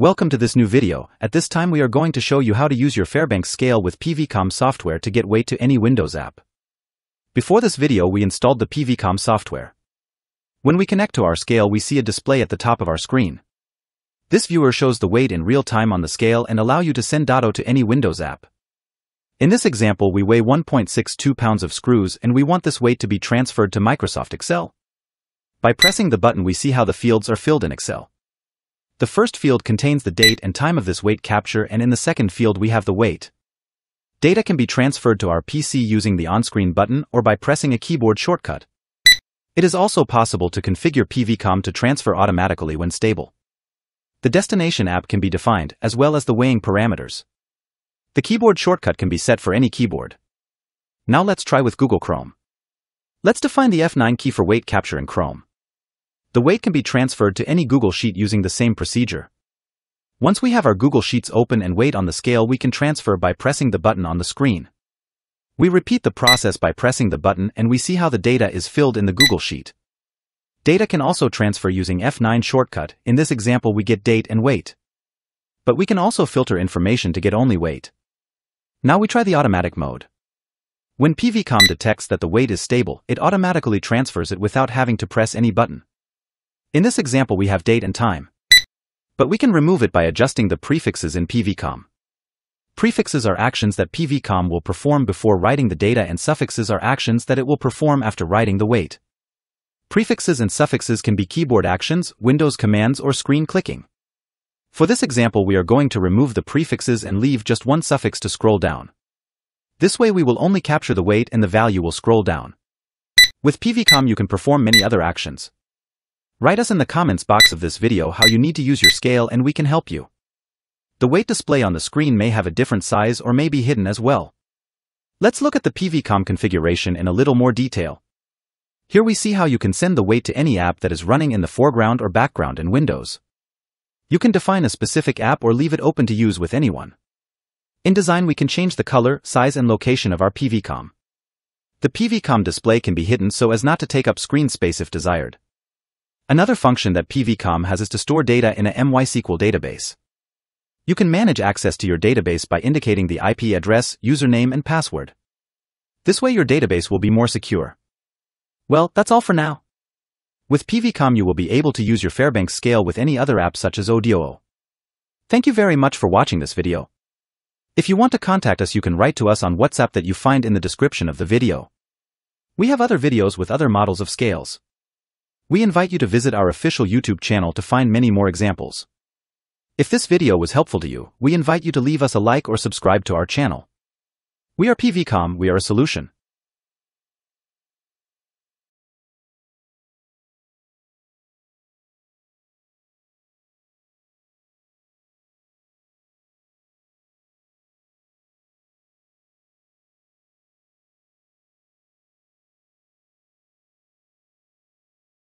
Welcome to this new video. At this time we are going to show you how to use your Fairbanks scale with PVCom software to get weight to any Windows app. Before this video we installed the PVCom software. When we connect to our scale we see a display at the top of our screen. This viewer shows the weight in real time on the scale and allow you to send data to any Windows app. In this example we weigh 1.62 pounds of screws and we want this weight to be transferred to Microsoft Excel. By pressing the button we see how the fields are filled in Excel. The first field contains the date and time of this weight capture and in the second field we have the weight. Data can be transferred to our PC using the on-screen button or by pressing a keyboard shortcut. It is also possible to configure PVCom to transfer automatically when stable. The destination app can be defined, as well as the weighing parameters. The keyboard shortcut can be set for any keyboard. Now let's try with Google Chrome. Let's define the F9 key for weight capture in Chrome. The weight can be transferred to any Google Sheet using the same procedure. Once we have our Google Sheets open and weight on the scale we can transfer by pressing the button on the screen. We repeat the process by pressing the button and we see how the data is filled in the Google Sheet. Data can also transfer using F9 shortcut, in this example we get date and weight. But we can also filter information to get only weight. Now we try the automatic mode. When PVCom detects that the weight is stable, it automatically transfers it without having to press any button. In this example we have date and time. But we can remove it by adjusting the prefixes in PVCom. Prefixes are actions that PVCom will perform before writing the data and suffixes are actions that it will perform after writing the weight. Prefixes and suffixes can be keyboard actions, Windows commands or screen clicking. For this example we are going to remove the prefixes and leave just one suffix to scroll down. This way we will only capture the weight and the value will scroll down. With PVCom you can perform many other actions. Write us in the comments box of this video how you need to use your scale and we can help you. The weight display on the screen may have a different size or may be hidden as well. Let's look at the PVCom configuration in a little more detail. Here we see how you can send the weight to any app that is running in the foreground or background in Windows. You can define a specific app or leave it open to use with anyone. In design we can change the color, size and location of our PVCom. The PVCom display can be hidden so as not to take up screen space if desired. Another function that PVCom has is to store data in a MySQL database. You can manage access to your database by indicating the IP address, username and password. This way your database will be more secure. Well, that's all for now. With PVCom you will be able to use your Fairbanks scale with any other app such as Odoo. Thank you very much for watching this video. If you want to contact us you can write to us on WhatsApp that you find in the description of the video. We have other videos with other models of scales. We invite you to visit our official YouTube channel to find many more examples. If this video was helpful to you, we invite you to leave us a like or subscribe to our channel. We are PVCom, we are a solution.